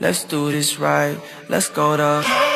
Let's do this right. Let's go to